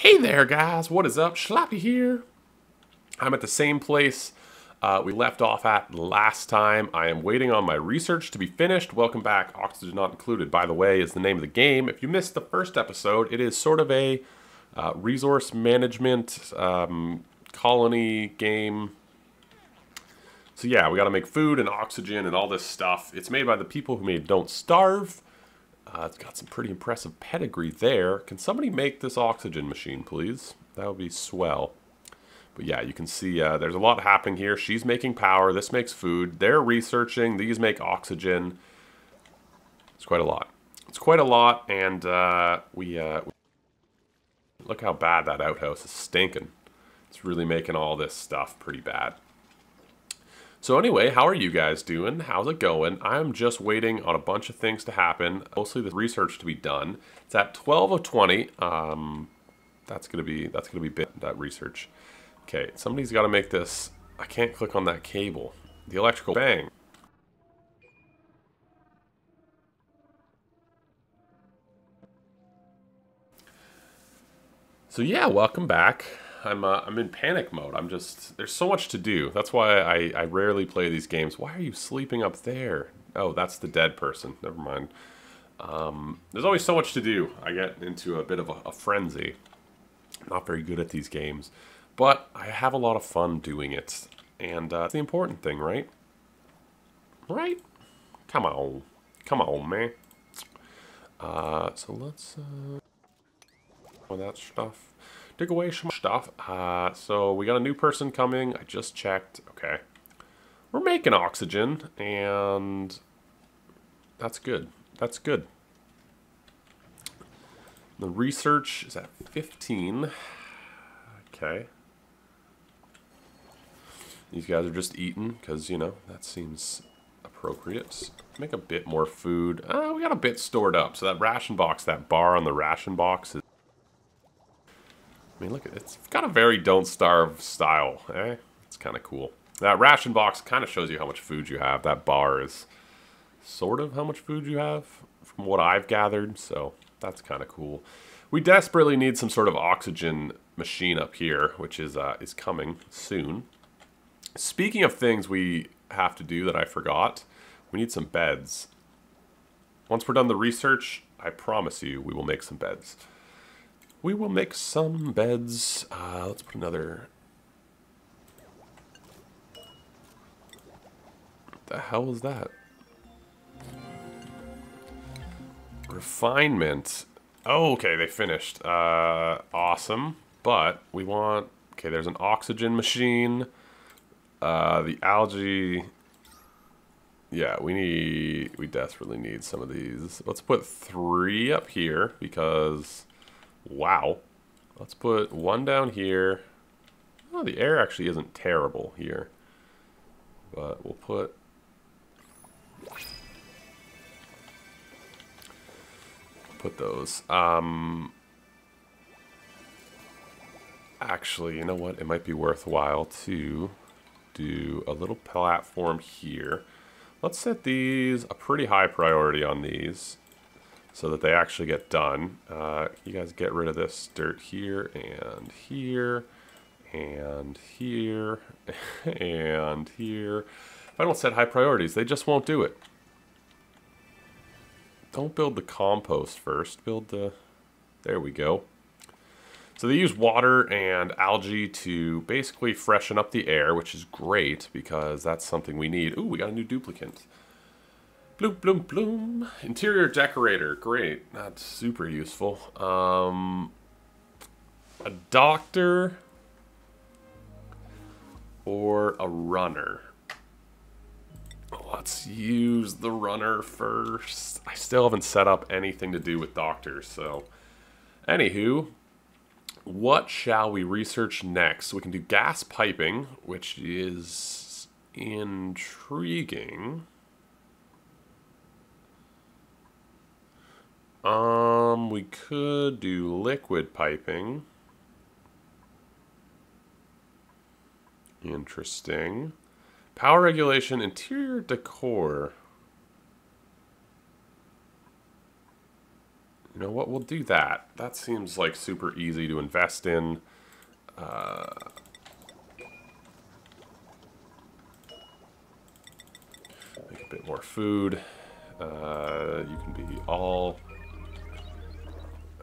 Hey there, guys. What is up? Sloppy here. I'm at the same place uh, we left off at last time. I am waiting on my research to be finished. Welcome back. Oxygen Not Included, by the way, is the name of the game. If you missed the first episode, it is sort of a uh, resource management um, colony game. So yeah, we got to make food and oxygen and all this stuff. It's made by the people who made Don't Starve. Uh, it's got some pretty impressive pedigree there. Can somebody make this oxygen machine, please? That would be swell. But yeah, you can see uh, there's a lot happening here. She's making power. This makes food. They're researching. These make oxygen. It's quite a lot. It's quite a lot, and uh, we, uh, look how bad that outhouse is stinking. It's really making all this stuff pretty bad. So anyway, how are you guys doing? How's it going? I'm just waiting on a bunch of things to happen, mostly the research to be done. It's at 12 of 20. Um, that's gonna be that's gonna be bit that research. Okay, somebody's got to make this. I can't click on that cable. The electrical bang. So yeah, welcome back. I'm uh, I'm in panic mode. I'm just there's so much to do. That's why I I rarely play these games. Why are you sleeping up there? Oh, that's the dead person. Never mind. Um, there's always so much to do. I get into a bit of a, a frenzy. I'm not very good at these games, but I have a lot of fun doing it, and uh, the important thing, right? Right? Come on, come on, man. Uh, so let's uh, all that stuff dig away some stuff. Uh, so we got a new person coming. I just checked. Okay. We're making oxygen, and that's good. That's good. The research is at 15. Okay. These guys are just eating because, you know, that seems appropriate. Make a bit more food. Uh, we got a bit stored up. So that ration box, that bar on the ration box is I mean, look, it's got a very don't starve style, eh? It's kind of cool. That ration box kind of shows you how much food you have. That bar is sort of how much food you have from what I've gathered, so that's kind of cool. We desperately need some sort of oxygen machine up here, which is uh, is coming soon. Speaking of things we have to do that I forgot, we need some beds. Once we're done the research, I promise you we will make some beds. We will make some beds. Uh, let's put another... What the hell is that? Refinement. Oh, okay, they finished. Uh, awesome. But we want... Okay, there's an oxygen machine. Uh, the algae... Yeah, we need... We desperately need some of these. Let's put three up here because Wow. Let's put one down here. Oh, the air actually isn't terrible here. But we'll put... Put those. Um, actually, you know what? It might be worthwhile to do a little platform here. Let's set these a pretty high priority on these so that they actually get done. Uh, you guys get rid of this dirt here and here and here and here. If I don't set high priorities, they just won't do it. Don't build the compost first. Build the... There we go. So they use water and algae to basically freshen up the air, which is great because that's something we need. Ooh, we got a new duplicant. Bloom, bloom, bloom. Interior decorator. Great. That's super useful. Um, a doctor or a runner. Let's use the runner first. I still haven't set up anything to do with doctors, so... Anywho, what shall we research next? We can do gas piping, which is intriguing. Um, we could do liquid piping. Interesting. Power regulation, interior decor. You know what? We'll do that. That seems like super easy to invest in. Uh, make a bit more food. Uh, you can be all...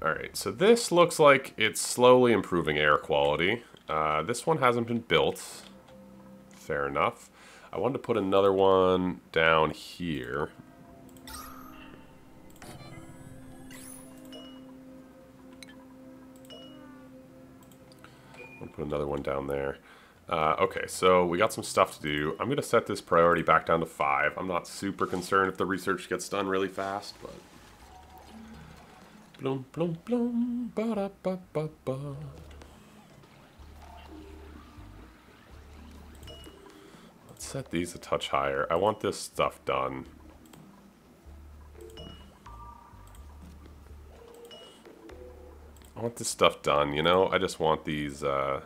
Alright, so this looks like it's slowly improving air quality. Uh, this one hasn't been built. Fair enough. I wanted to put another one down here. I'll put another one down there. Uh, okay, so we got some stuff to do. I'm going to set this priority back down to 5. I'm not super concerned if the research gets done really fast, but... Bloom, bloom, bloom, ba da ba ba ba. Let's set these a touch higher. I want this stuff done. I want this stuff done, you know? I just want these, uh...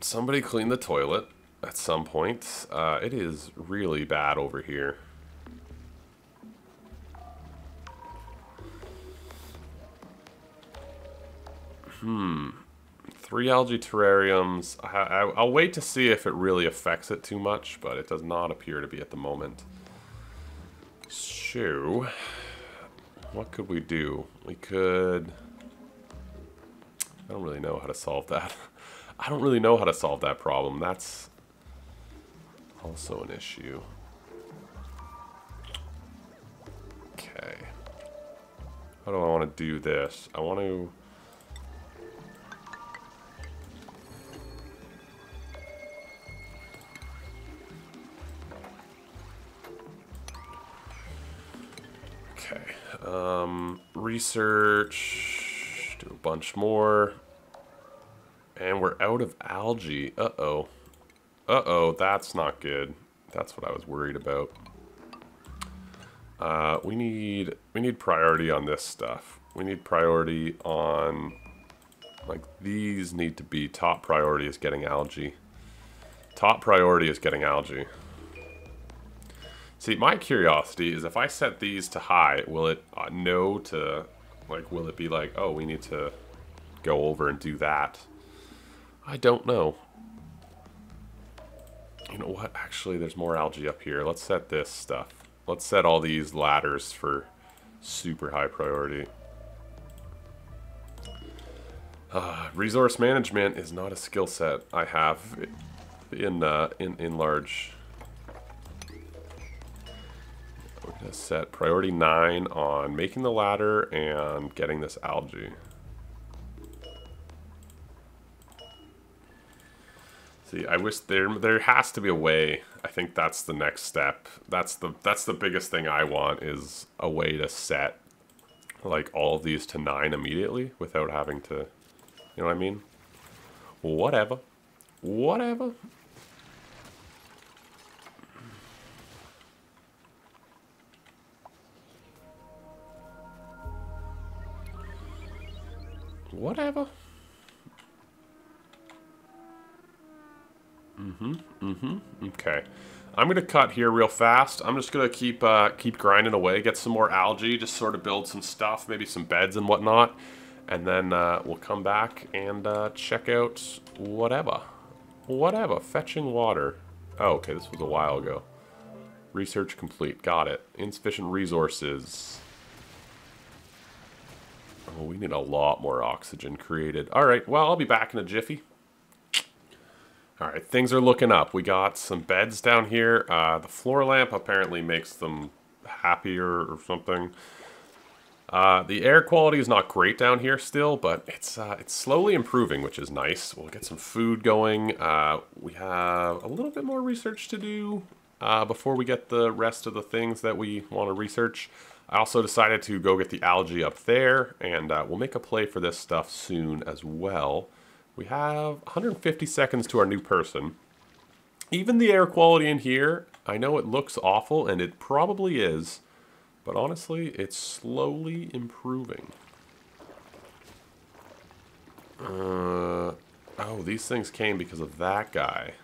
Somebody clean the toilet at some point. Uh, it is really bad over here. Hmm. Three algae terrariums. I, will wait to see if it really affects it too much, but it does not appear to be at the moment. So, what could we do? We could... I don't really know how to solve that. I don't really know how to solve that problem. That's also an issue. Okay. How do I want to do this? I want to... Um, research, do a bunch more. And we're out of algae. Uh-oh. Uh-oh, that's not good. That's what I was worried about. Uh, we need we need priority on this stuff. We need priority on like these need to be top priority is getting algae. Top priority is getting algae. See, my curiosity is if I set these to high, will it uh, know to, like, will it be like, oh, we need to go over and do that? I don't know. You know what? Actually, there's more algae up here. Let's set this stuff. Let's set all these ladders for super high priority. Uh, resource management is not a skill set I have in uh, in in large we're going to set priority 9 on making the ladder and getting this algae. See, I wish there there has to be a way. I think that's the next step. That's the that's the biggest thing I want is a way to set like all of these to 9 immediately without having to, you know what I mean? Whatever. Whatever. Whatever. Mm-hmm, mm-hmm, okay. I'm gonna cut here real fast. I'm just gonna keep uh, keep grinding away, get some more algae, just sort of build some stuff, maybe some beds and whatnot, and then uh, we'll come back and uh, check out whatever, whatever. Fetching water. Oh, okay, this was a while ago. Research complete. Got it. Insufficient resources. Oh, we need a lot more oxygen created. All right, well, I'll be back in a jiffy. All right, things are looking up. We got some beds down here. Uh, the floor lamp apparently makes them happier or something. Uh, the air quality is not great down here still, but it's uh, it's slowly improving, which is nice. We'll get some food going. Uh, we have a little bit more research to do uh, before we get the rest of the things that we want to research. I also decided to go get the algae up there, and uh, we'll make a play for this stuff soon as well. We have 150 seconds to our new person. Even the air quality in here, I know it looks awful, and it probably is, but honestly, it's slowly improving. Uh, oh, these things came because of that guy.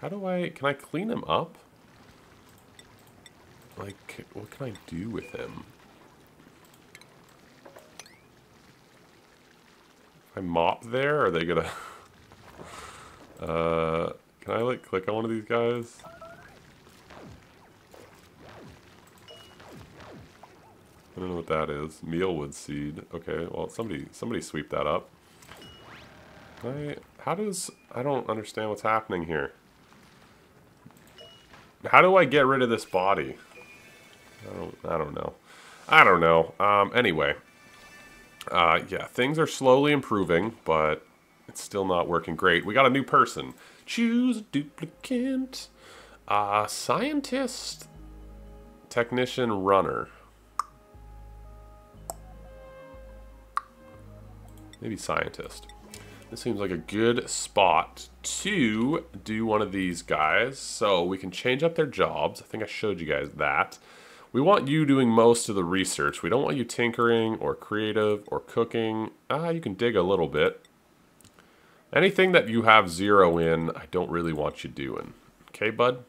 How do I, can I clean him up? Like, what can I do with him? If I mop there, are they gonna... uh, can I, like, click on one of these guys? I don't know what that is. Mealwood seed. Okay, well, somebody somebody sweep that up. I, how does... I don't understand what's happening here. How do I get rid of this body? I don't, I don't know. I don't know. Um, anyway. Uh, yeah, things are slowly improving, but it's still not working great. We got a new person. Choose a duplicant. Uh, scientist, technician, runner. Maybe scientist. This seems like a good spot to do one of these guys. So we can change up their jobs. I think I showed you guys that. We want you doing most of the research. We don't want you tinkering or creative or cooking. Ah, you can dig a little bit. Anything that you have zero in, I don't really want you doing. Okay, bud?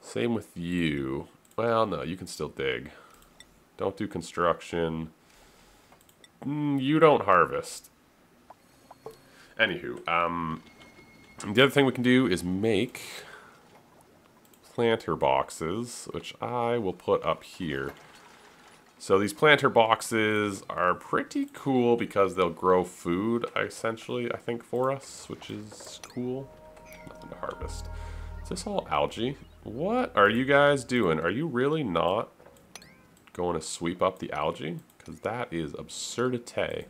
Same with you. Well, no, you can still dig. Don't do construction. Mm, you don't harvest. Anywho, um, the other thing we can do is make planter boxes, which I will put up here. So these planter boxes are pretty cool because they'll grow food, essentially, I think, for us, which is cool. Nothing to harvest. Is this all algae? What are you guys doing? Are you really not going to sweep up the algae? Because that is absurdite.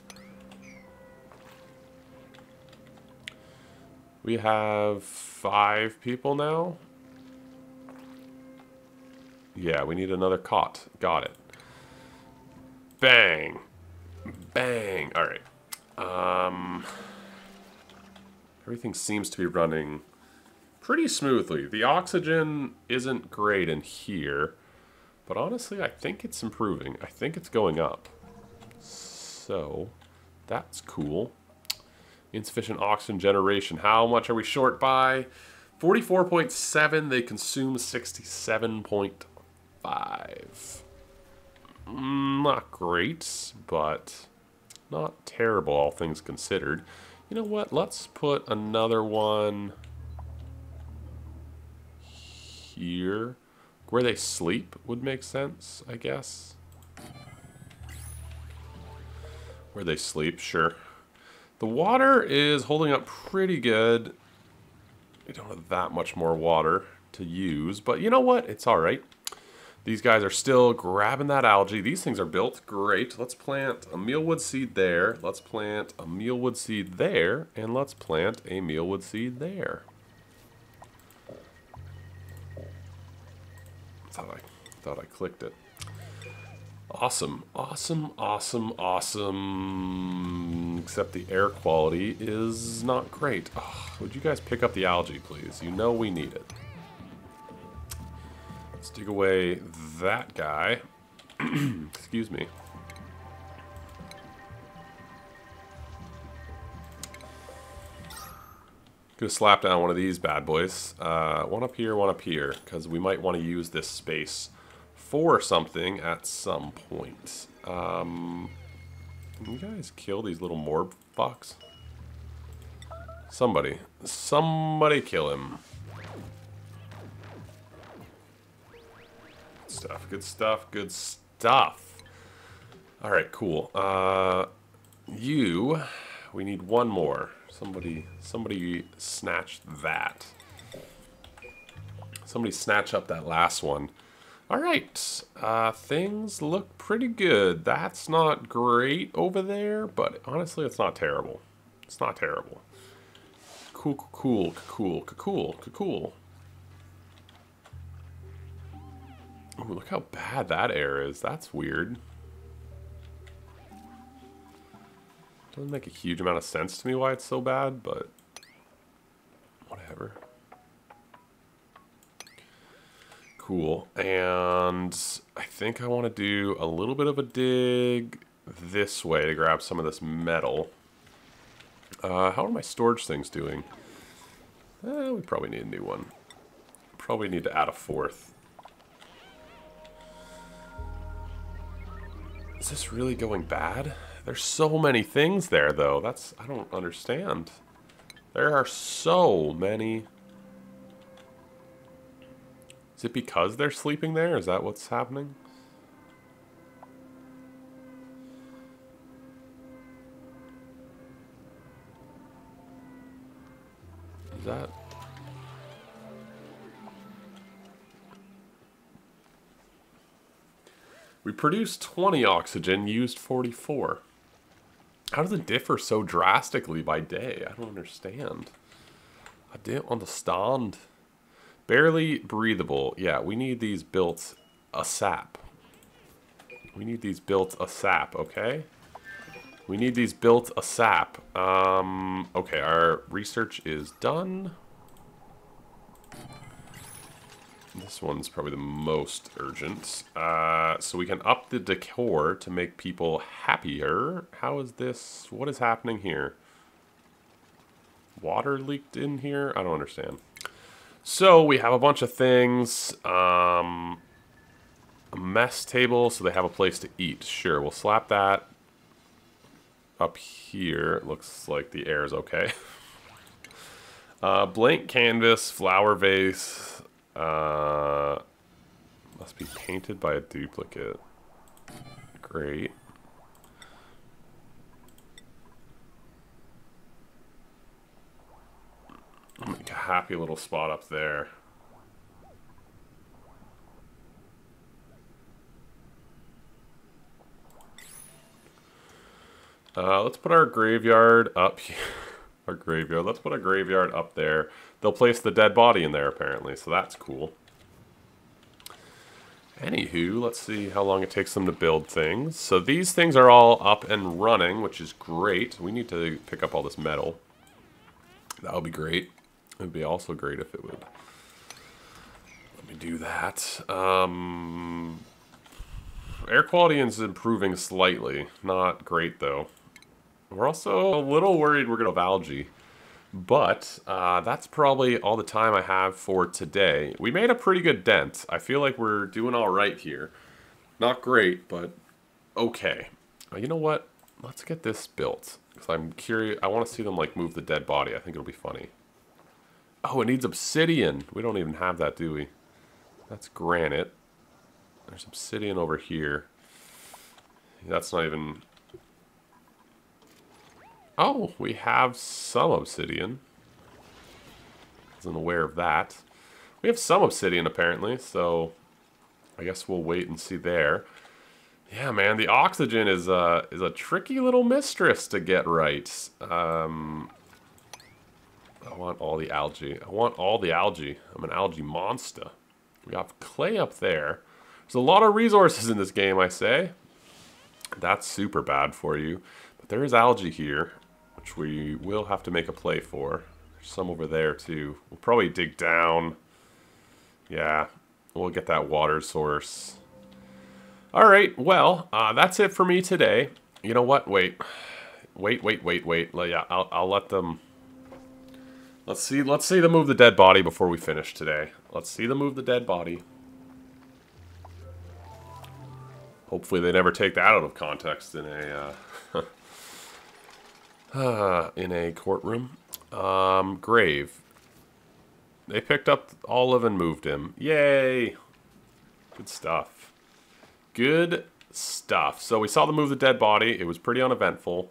We have five people now. Yeah, we need another cot. Got it. Bang. Bang. All right. Um, everything seems to be running pretty smoothly. The oxygen isn't great in here, but honestly, I think it's improving. I think it's going up. So, that's cool. Insufficient oxygen generation. How much are we short by? 44.7. They consume 67.5. Mm, not great, but not terrible, all things considered. You know what? Let's put another one here. Where they sleep would make sense, I guess. Where they sleep, sure. The water is holding up pretty good. We don't have that much more water to use, but you know what? It's all right. These guys are still grabbing that algae. These things are built great. Let's plant a mealwood seed there. Let's plant a mealwood seed there. And let's plant a mealwood seed there. Thought I, thought I clicked it. Awesome, awesome, awesome, awesome. Except the air quality is not great. Oh, would you guys pick up the algae, please? You know we need it. Dig away that guy. Excuse me. Gonna slap down one of these bad boys. Uh, one up here, one up here, because we might want to use this space for something at some point. Um, can you guys kill these little morb fucks? Somebody. Somebody kill him. Stuff, good stuff, good stuff. Alright, cool. Uh, you, we need one more. Somebody, somebody snatch that. Somebody snatch up that last one. All right, uh, things look pretty good. That's not great over there, but honestly, it's not terrible. It's not terrible. Cool, cool, cool, cool, cool. Ooh, look how bad that air is. That's weird. Doesn't make a huge amount of sense to me why it's so bad, but whatever. Cool. And I think I want to do a little bit of a dig this way to grab some of this metal. Uh, how are my storage things doing? Eh, we probably need a new one. Probably need to add a fourth. Is this really going bad? There's so many things there, though. That's... I don't understand. There are so many... Is it because they're sleeping there? Is that what's happening? Is that... We produced 20 oxygen, used 44. How does it differ so drastically by day? I don't understand. I don't understand. Barely breathable. Yeah, we need these built ASAP. We need these built ASAP, okay? We need these built ASAP. Um, okay, our research is done. This one's probably the most urgent. Uh, so we can up the decor to make people happier. How is this? What is happening here? Water leaked in here? I don't understand. So we have a bunch of things. Um, a mess table, so they have a place to eat. Sure, we'll slap that up here. It looks like the air is okay. uh, blank canvas, flower vase. Uh, must be painted by a duplicant. Great. Make a happy little spot up there. Uh, let's put our graveyard up here. our graveyard. Let's put a graveyard up there. They'll place the dead body in there, apparently, so that's cool. Anywho, let's see how long it takes them to build things. So these things are all up and running, which is great. We need to pick up all this metal. That would be great. It would be also great if it would. Let me do that. Um, air quality is improving slightly. Not great, though. We're also a little worried we're going to have algae. But uh, that's probably all the time I have for today. We made a pretty good dent. I feel like we're doing all right here. Not great, but okay. Uh, you know what? Let's get this built. Because I'm curious. I want to see them like move the dead body. I think it'll be funny. Oh, it needs obsidian. We don't even have that, do we? That's granite. There's obsidian over here. That's not even Oh, we have some obsidian. Wasn't aware of that. We have some obsidian, apparently, so I guess we'll wait and see there. Yeah, man, the oxygen is a, is a tricky little mistress to get right. Um, I want all the algae. I want all the algae. I'm an algae monster. We have clay up there. There's a lot of resources in this game, I say. That's super bad for you. But there is algae here which we will have to make a play for. There's some over there too. We'll probably dig down. Yeah, we'll get that water source. All right, well, uh, that's it for me today. You know what? Wait, wait, wait, wait, wait. Yeah, I'll, I'll let them. Let's see. Let's see them move the dead body before we finish today. Let's see them move the dead body. Hopefully, they never take that out of context in a. Uh, uh, in a courtroom. Um, grave. They picked up Olive and moved him. Yay! Good stuff. Good stuff. So we saw them move the dead body. It was pretty uneventful.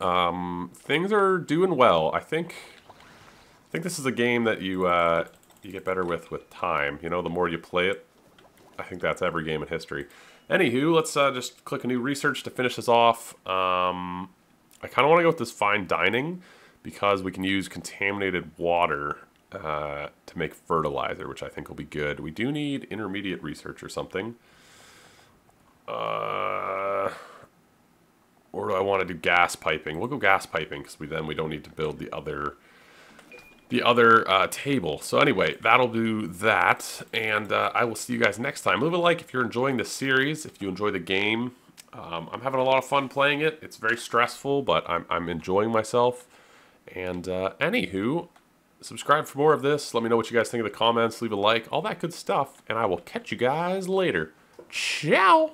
Um, things are doing well. I think. I think this is a game that you uh, you get better with with time. You know, the more you play it, I think that's every game in history. Anywho, let's uh, just click a new research to finish this off. Um, I kind of want to go with this fine dining because we can use contaminated water uh, to make fertilizer, which I think will be good. We do need intermediate research or something. Uh, or do I want to do gas piping? We'll go gas piping because we then we don't need to build the other the other uh, table. So anyway, that'll do that, and uh, I will see you guys next time. Leave a like if you're enjoying this series, if you enjoy the game. Um, I'm having a lot of fun playing it. It's very stressful, but I'm, I'm enjoying myself. And uh, anywho, subscribe for more of this. Let me know what you guys think in the comments. Leave a like, all that good stuff. And I will catch you guys later. Ciao!